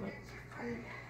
はい